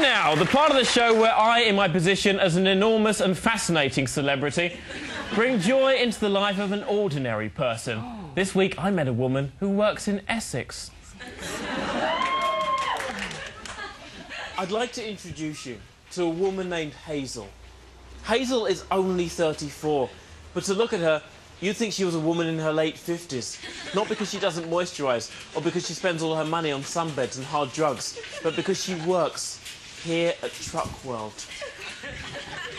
Now, the part of the show where I, in my position as an enormous and fascinating celebrity, bring joy into the life of an ordinary person. This week, I met a woman who works in Essex. I'd like to introduce you to a woman named Hazel. Hazel is only 34, but to look at her, you'd think she was a woman in her late 50s. Not because she doesn't moisturise or because she spends all her money on sunbeds and hard drugs, but because she works here at Truck World.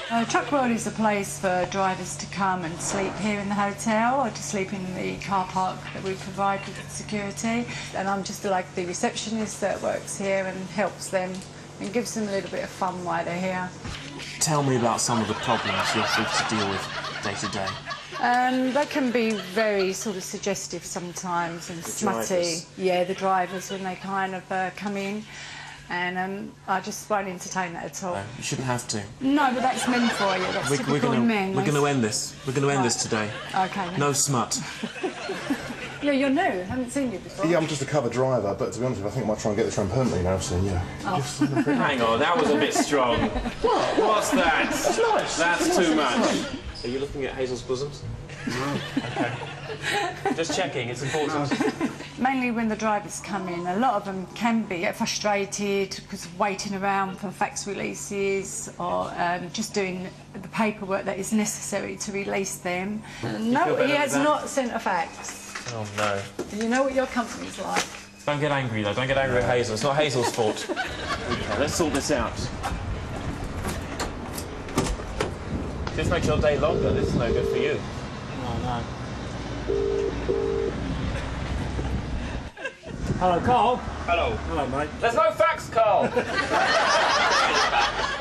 Uh, Truck World is a place for drivers to come and sleep here in the hotel or to sleep in the car park that we provide with security. And I'm just like the receptionist that works here and helps them and gives them a little bit of fun while they're here. Tell me about some of the problems you have to deal with day to day. Um, they can be very sort of suggestive sometimes and smutty. drivers. Yeah, the drivers when they kind of uh, come in. And um, I just won't entertain that at all. You shouldn't have to. No, but that's men for you. That's We, typical we're gonna, men. we're going to end this. We're going to end this today. Okay. then. No smut. Yeah, you're new. I haven't seen you before. Yeah, I'm just a cover driver, but to be honest with you, I think I might try and get this run permanently now, so yeah. Hang on, that was a bit strong. what? What's that? That's nice. That's too much. Are you looking at Hazel's bosoms? No. Okay. Just checking, it's important. Mainly when the drivers come in, a lot of them can be get frustrated because of waiting around for fax releases or um, just doing the paperwork that is necessary to release them. feel No, he has that? not sent a fax. Oh no. Do you know what your company's like. Don't get angry though, don't get angry at Hazel. It's not Hazel's fault. Okay, let's sort this out. This makes your day longer. This is no good for you. Oh, no. Hello, Carl. Hello. Hello, mate. There's no fax, Carl.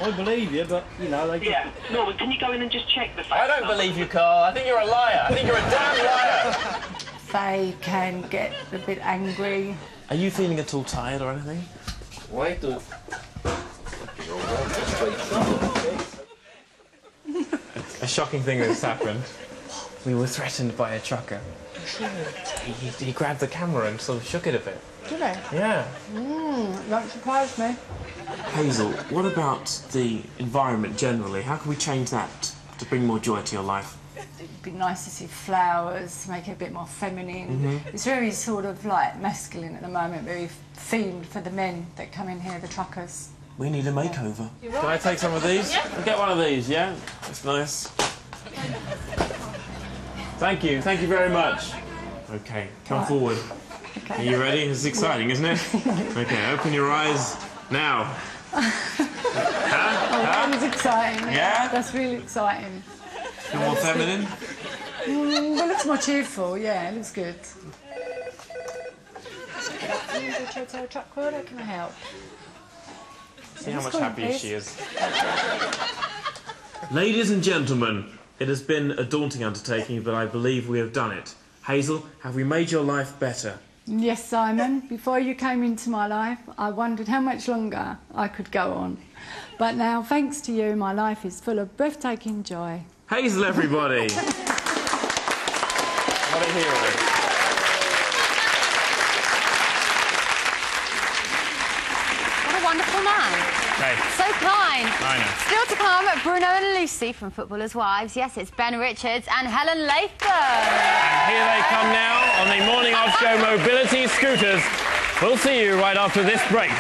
I believe you, but, you know, they... Yeah. Norman, can you go in and just check the I don't believe you, Carl. I think you're a liar. I think you're a damn liar. They can get a bit angry. Are you feeling at all tired or anything? Why do... A shocking thing has happened. We were threatened by a trucker. He, he, he grabbed the camera and sort of shook it a bit. Do they? Yeah. Don't surprise me. Hazel, what about the environment generally? How can we change that to bring more joy to your life? It'd be nice to see flowers, make it a bit more feminine. Mm-hmm. It's very sort of like masculine at the moment, very themed for the men that come in here, the truckers. We need a makeover. Can I take some of these? I'll get one of these, yeah? That's nice. Thank you, thank you very much. Okay, come forward. Are you ready? This is exciting, isn't it? Okay, open your eyes now. That is exciting. Yeah? That's really exciting. Feel more feminine? Mm, well, it looks more cheerful, yeah, it looks good. Hotel truck how can I help? See how much happier she is. Ladies and gentlemen, it has been a daunting undertaking, but I believe we have done it. Hazel, have we made your life better? Yes, Simon, before you came into my life, I wondered how much longer I could go on. But now, thanks to you, my life is full of breathtaking joy. Hazel, everybody! what a hero. What a wonderful man. So kind. I know. Still to come, Bruno and Lucy from Footballers' Wives. Yes, it's Ben Richards and Helen Latham. And here they come now on the morning of show Mobility Scooters. We'll see you right after this break.